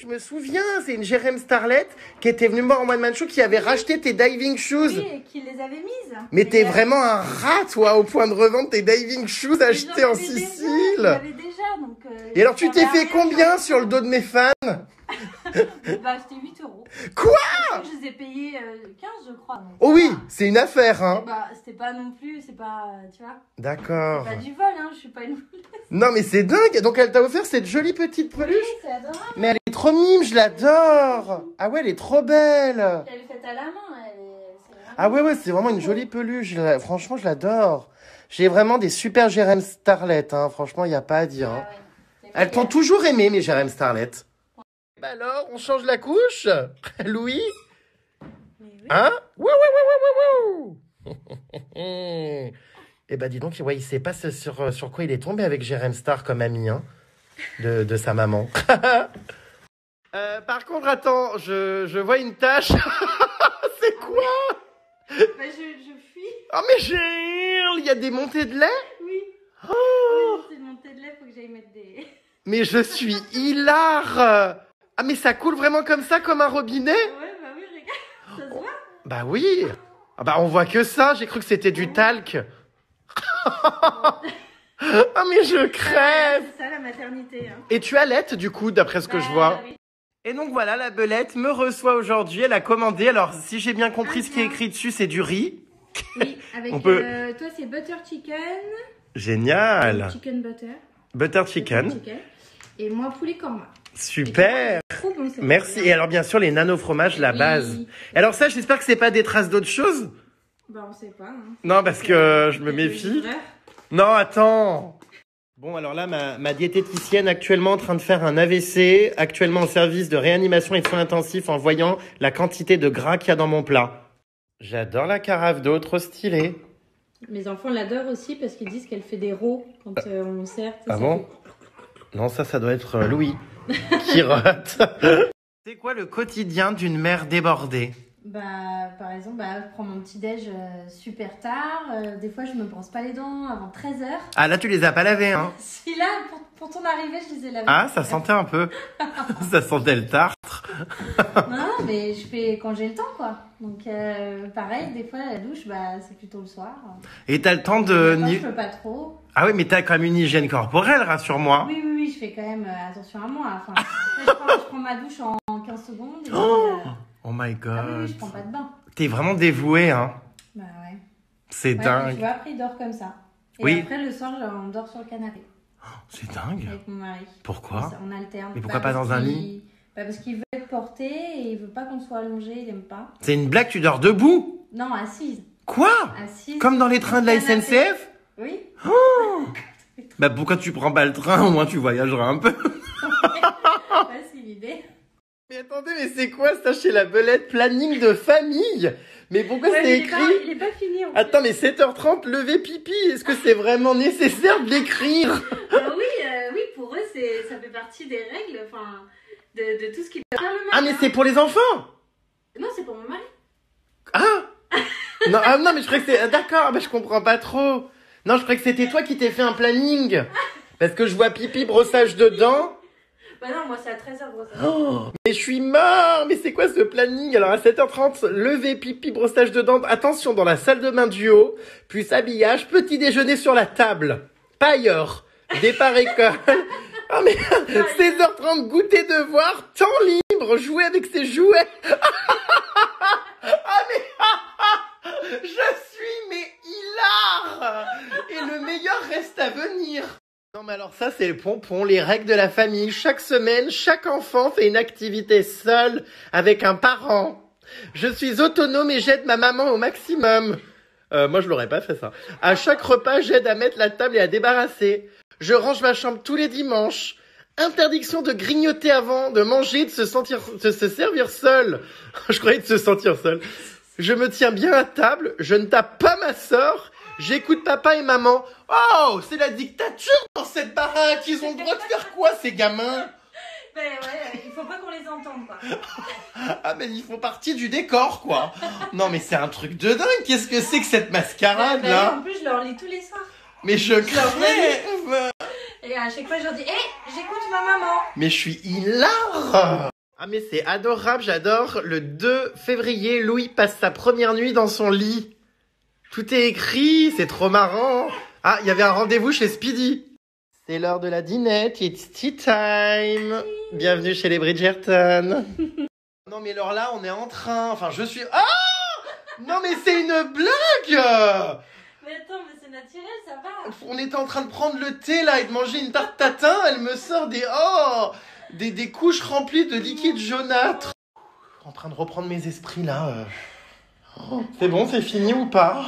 Je me souviens, c'est une Jérém Starlet qui était venue me voir en One Man Show qui avait racheté tes diving shoes. Oui, et qui les avait mises. Mais t'es vraiment un rat, toi, au point de revendre tes diving shoes j'en en déjà, Sicile. déjà, donc, euh, Et alors, tu t'es fait combien sur le dos de mes fans? Bah, c'était 8 euros. Quoi Je les ai payés euh, 15, je crois. donc Oh oui, c'est une affaire, hein. Bah, c'était pas non plus, c'est pas, tu vois, D'accord. pas du vol, hein, je suis pas une. Non, mais c'est dingue. Donc, elle t'a offert cette jolie petite peluche. c'est adorable. Mais elle est trop mime, je l'adore. Ah ouais, elle est trop belle. Elle est faite à la main, elle est. c'est Ah ouais, ouais, c'est vraiment une jolie peluche. Franchement, je l'adore. J'ai vraiment des super Jérém Starlet, hein. Franchement, il n'y a pas à dire. hein. Ah ouais. C'est Elles t'ont toujours aimé, mes Jérém Starlet. Bah alors, on change la couche Louis? Mais oui. Hein? Wouh, wouh, wouh, Eh bah dis donc, ouais, il sait pas sur, sur quoi il est tombé avec Jérém Star comme ami, hein, de, de sa maman. Euh, par contre, attends, je, je vois une tache. C'est quoi? Bah, je, je fuis. Oh mais j'ai... Il y a des montées de lait? Oui. Oh C'est montée de lait, faut que j'aille mettre des. Mais je suis hilar Ah mais ça coule vraiment comme ça, comme un robinet? Ouais, bah oui, regarde. Ça se voit Bah oui ah Bah on voit que ça, j'ai cru que c'était du talc. Ah mais je crève C'est ça la maternité. Hein. Et tu allaites du coup, d'après ce que je Bah, vois. oui. Et donc voilà, la belette me reçoit aujourd'hui, elle a commandé. Alors si j'ai bien compris, ce qui est écrit dessus, c'est du riz. Oui, avec. On peut- euh, toi, c'est butter chicken. Génial Chicken butter. Butter butter chicken, chicken. Et moi, poulet korma. Super Trop bon, c'est Merci. Et alors bien sûr, les nano-fromages, la Oui. base. Alors ça, j'espère que c'est pas des traces d'autre chose Bah, on sait pas. Hein. Non, parce que je me méfie. Non, attends. Bon, alors là, ma, ma diététicienne actuellement en train de faire un AVC, actuellement en service de réanimation et de soins intensifs en voyant la quantité de gras qu'il y a dans mon plat. J'adore la carafe d'eau, trop stylée. Mes enfants l'adorent aussi parce qu'ils disent qu'elle fait des rots quand euh, on sert. Ah ça bon? Non, ça, ça doit être euh, Louis qui. C'est quoi le quotidien d'une mère débordée? Bah, par exemple, bah, je prends mon petit déj euh, super tard. Euh, des fois, je me brosse pas les dents avant 13h. Ah, là, tu les as pas lavées, hein Si là, pour, pour ton arrivée, je les ai lavés. Ah, ça sentait un peu. ça sentait le tartre. Non, mais je fais quand j'ai le temps, quoi. Donc, euh, pareil, des fois, la douche, bah, c'est plutôt le soir. Et t'as le temps de... Ni- je peux pas trop. Ah oui, mais t'as quand même une hygiène corporelle, rassure-moi. Oui, oui, oui, je fais quand même attention à moi. Enfin, après, je, prends, je prends ma douche en, en 15 secondes. Et Oh, Oh my god. ah oui, oui, je prends pas de bain. T'es vraiment dévoué, hein. Bah ouais. C'est Ouais, Tu dingue. vois, après, il dort comme ça. Et Oui. après, le soir, genre, on dort sur le canapé C'est dingue. avec mon mari. Pourquoi On alterne. Mais pourquoi Bah, pas dans un lit bah, Parce qu'il veut être porté et il veut pas qu'on soit allongé, il aime pas. C'est une blague, tu dors debout Non, assise. Quoi Assise. Comme dans les trains de la Canapé. SNCF Oui. Bah pourquoi tu prends pas le train? Au moins tu voyageras un peu. Ouais, c'est l'idée. Mais attendez, mais c'est quoi ça chez la belette Planning de famille? Mais pourquoi Ouais, c'est est pas- écrit Il est pas fini. en fait. Attends, mais 7h30, lever pipi, est-ce que c'est vraiment nécessaire de l'écrire? Ah oui, euh, oui, pour eux, c'est, ça fait partie des règles, enfin, de, de tout ce qu'ils faire le Ah mais c'est pour les enfants Non, c'est pour mon mari. Ah non, ah non, mais je croyais que c'est... ah, D'accord, bah, je comprends pas trop. Non, je croyais que c'était toi qui t'es fait un planning. Parce que je vois pipi, brossage de dents. Bah non, moi, c'est à 13h, gros. ça. Oh, mais je suis mort Mais c'est quoi ce planning? Alors à 7h30, lever, pipi, brossage de dents. Attention, dans la salle de bain du haut. Plus habillage, petit déjeuner sur la table. Pas ailleurs. Départ école. Ah mais 16h30, goûter devoir, temps libre, jouer avec ses jouets. ah mais je suis mais hilar Et le meilleur reste à venir. Non mais alors ça c'est le pompon, les règles de la famille. Chaque semaine, chaque enfant fait une activité seul avec un parent. Je suis autonome et j'aide ma maman au maximum. Euh, moi je l'aurais pas fait ça. À chaque repas, j'aide à mettre la table et à débarrasser. Je range ma chambre tous les dimanches. Interdiction de grignoter avant de manger, de se sentir, de se servir seul. je croyais de se sentir seul. Je me tiens bien à table, je ne tape pas ma sœur, j'écoute papa et maman. Oh, c'est la dictature dans cette baraque, ils ont le droit de faire quoi ces gamins Ben ouais, il faut pas qu'on les entende, quoi. Ah mais ils font partie du décor quoi. Non mais c'est un truc de dingue, qu'est-ce que c'est que cette mascarade Ben oui, là en plus, je leur lis tous les soirs. Mais je crève Et Et à chaque fois, je leur dis, hé, j'écoute ma maman. Mais je suis hilar Ah mais c'est adorable, j'adore. Le 2 février, Louis passe sa première nuit dans son lit. Tout est écrit, c'est trop marrant. Ah, il y avait un rendez-vous chez Speedy. C'est l'heure de la dinette, it's tea time. Bienvenue chez les Bridgerton. non mais alors là, on est en train, enfin je suis... Ah Non mais c'est une blague Mais attends, mais c'est naturel, ça va. On était en train de prendre le thé là et de manger une tarte tatin, elle me sort des... Oh des, des couches remplies de liquide jaunâtre. En train de reprendre mes esprits là. euh. C'est bon, c'est fini ou pas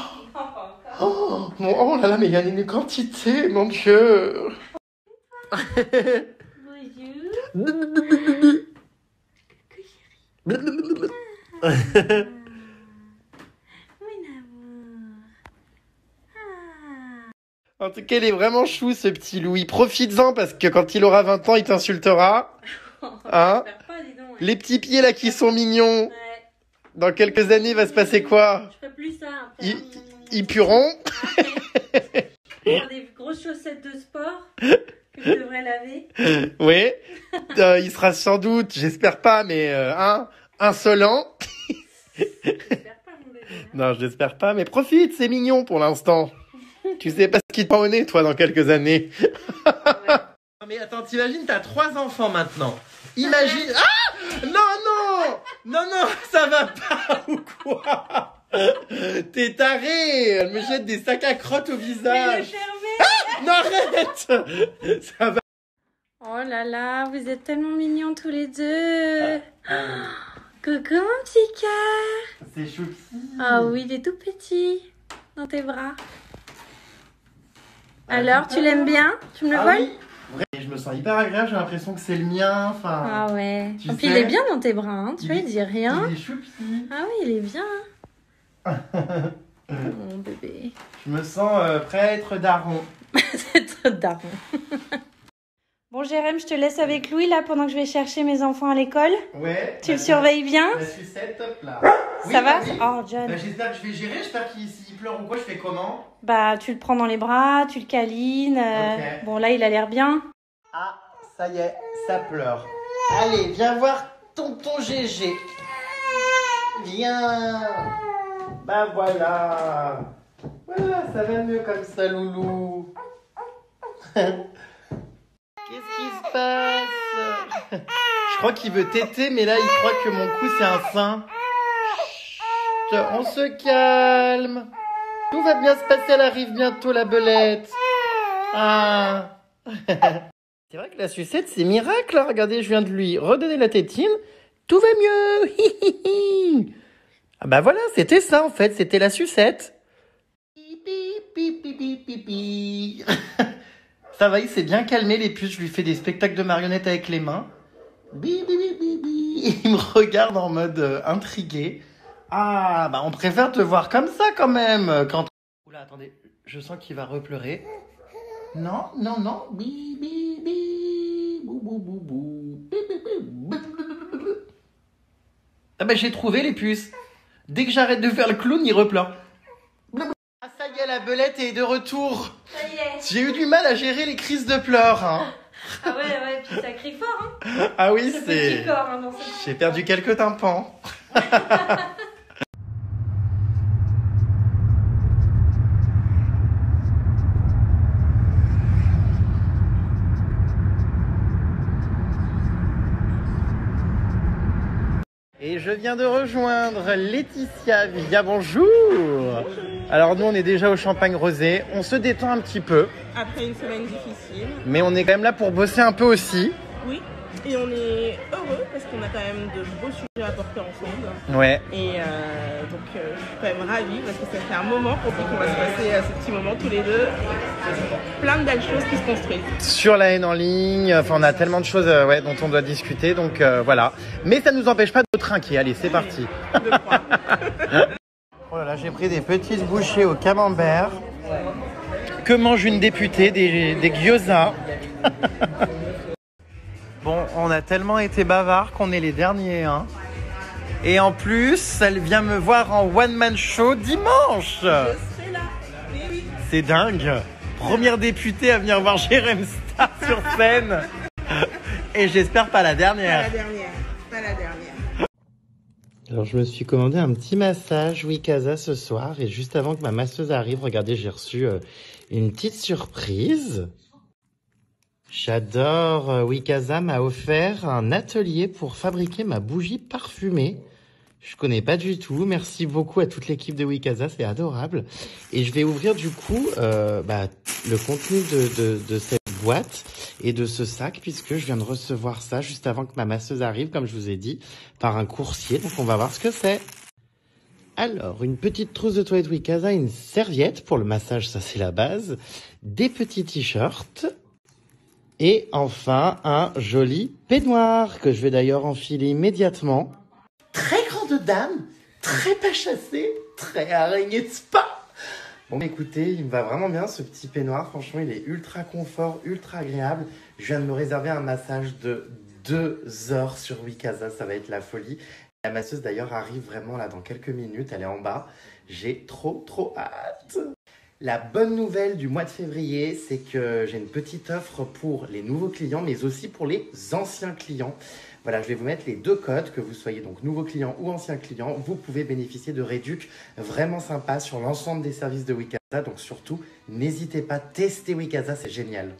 oh, oh là là, mais il y en a une quantité, mon Dieu. Bonjour. Ah. En tout cas, il est vraiment chou ce petit Louis. Profites-en parce que quand il aura 20 ans, il t'insultera. Hein pas, donc. Les petits pieds là qui sont mignons. Ouais. Dans quelques années, il va se passer quoi Je ferai plus ça après. Ils, ils pueront. Faire des grosses chaussettes de sport que je devrais laver. Oui. Euh, il sera sans doute, j'espère pas, mais euh, hein, insolent. J'espère pas, mon bébé. hein. Non, je l'espère pas, mais profite, c'est mignon pour l'instant. tu sais pas ce qui te prend au nez, toi, dans quelques années. Non, mais attends, t'imagines, t'as trois enfants maintenant. Imagine. Ah Non, non ça va pas ou quoi? T'es taré Elle me jette des sacs à crottes au visage. germer. Non, arrête Ça va. Oh là là, vous êtes tellement mignons tous les deux. Coucou mon petit cœur. C'est chou. Ah oui, il est tout petit dans tes bras. Alors, tu l'aimes bien? Tu me le Ah voles? oui sens hyper agréable, j'ai l'impression que c'est le mien. Enfin, Ah ouais. Tu Et puis sais, il est bien dans tes bras, hein. tu vois, il dit rien. il est choupi. Ah oui, il est bien. Mon bébé. Je me sens euh, prêt à être daron. C'est trop daron. Bon, Jérém, je te laisse avec Louis là pendant que je vais chercher mes enfants à l'école. Ouais. Tu le bah, surveilles bien La sucette, top là. Oui, Ça va. Oh, John. Bah, J'espère que je vais gérer, j'espère qu'il s'il pleure ou quoi, je fais comment? Bah, tu le prends dans les bras, tu le câlines. euh, Ok. Bon, là, il a l'air bien. Ah, ça y est, ça pleure. Allez, viens voir tonton Gégé. Viens. Bah voilà. Voilà, ça va mieux comme ça, loulou. Qu'est-ce qui se passe? Je crois qu'il veut téter, mais là, il croit que mon cou, c'est un sein. On se calme. Tout va bien se passer, elle arrive bientôt, la belette. Ah. C'est vrai que la sucette, c'est miracle. hein. Regardez, je viens de lui redonner la tétine. Tout va mieux. Ah bah voilà, c'était ça en fait, c'était la sucette. Ça va, il s'est bien calmé les puces. Je lui fais des spectacles de marionnettes avec les mains. Il me regarde en mode euh, intrigué. Ah, bah on préfère te voir comme ça quand même. Quand... Oula, attendez, je sens qu'il va repleurer. Non, non, non. Bi, bi, bi. Bou, bou, bou, bou. Bi, bi, bi. Ah bah j'ai trouvé les puces. Dès que j'arrête de faire le clown, il repleure. Ah ça y est, la belette est de retour. Ça y est. J'ai eu du mal à gérer les crises de pleurs. hein. Ah ouais, ouais, puis ça crie fort, hein. Ah oui, c'est... hein, ce J'ai perdu quelques tympans. je viens de rejoindre Laetitia Villa, bonjour Alors nous on est déjà au champagne rosé, on se détend un petit peu, après une semaine difficile. mais on est quand même là pour bosser un peu aussi. Oui, et on est heureux parce qu'on a quand même de beaux sujets à porter ensemble. Ouais, Et euh, donc euh, je suis quand même ravie parce que ça fait un moment qu'on sait qu'on va se passer à ce petit moment tous les deux. Plein de belles choses qui se construisent. sur la haine en ligne. Enfin, on a tellement de choses euh, ouais, dont on doit discuter. Donc euh, voilà. Mais ça ne nous empêche pas de trinquer. Allez, c'est parti. Crois. Oh là là, j'ai pris des petites bouchées au camembert. Que mange une députée Des, des gyoza? bon, on a tellement été bavards qu'on est les derniers. Hein. Et en plus, elle vient me voir en one-man show dimanche. Je serai là. Oui, oui. C'est dingue. Première députée à venir voir Jérém Staff. sur scène. Et j'espère pas la Pas dernière. la dernière. Pas la dernière. Alors je me suis commandé un petit massage Wikaza ce soir et juste avant que ma masseuse arrive, regardez, j'ai reçu euh, une petite surprise. J'adore. euh, Wikaza m'a offert un atelier pour fabriquer ma bougie parfumée. Je connais pas du tout. Merci beaucoup à toute l'équipe de Wikaza, c'est adorable. Et je vais ouvrir du coup euh, bah, le contenu de, de, de cette boîte et de ce sac puisque je viens de recevoir ça juste avant que ma masseuse arrive, comme je vous ai dit, par un coursier. Donc on va voir ce que c'est. Alors, une petite trousse de toilette Wikaza, une serviette pour le massage, ça c'est la base, des petits t-shirts et enfin un joli peignoir que je vais d'ailleurs enfiler immédiatement. Très grande dame, très pas chassée, très araignée de spa. Bon, écoutez, il me va vraiment bien ce petit peignoir. Franchement, il est ultra confort, ultra agréable. Je viens de me réserver un massage de deux heures sur Wikaza. Ça va être la folie. La masseuse d'ailleurs arrive vraiment là dans quelques minutes. Elle est en bas. J'ai trop, trop hâte. La bonne nouvelle du mois de février, c'est que j'ai une petite offre pour les nouveaux clients, mais aussi pour les anciens clients. Voilà, je vais vous mettre les deux codes, que vous soyez donc nouveau client ou ancien client. Vous pouvez bénéficier de réducs vraiment sympas sur l'ensemble des services de Wikaza. Donc surtout, n'hésitez pas, testez Wikaza, c'est génial.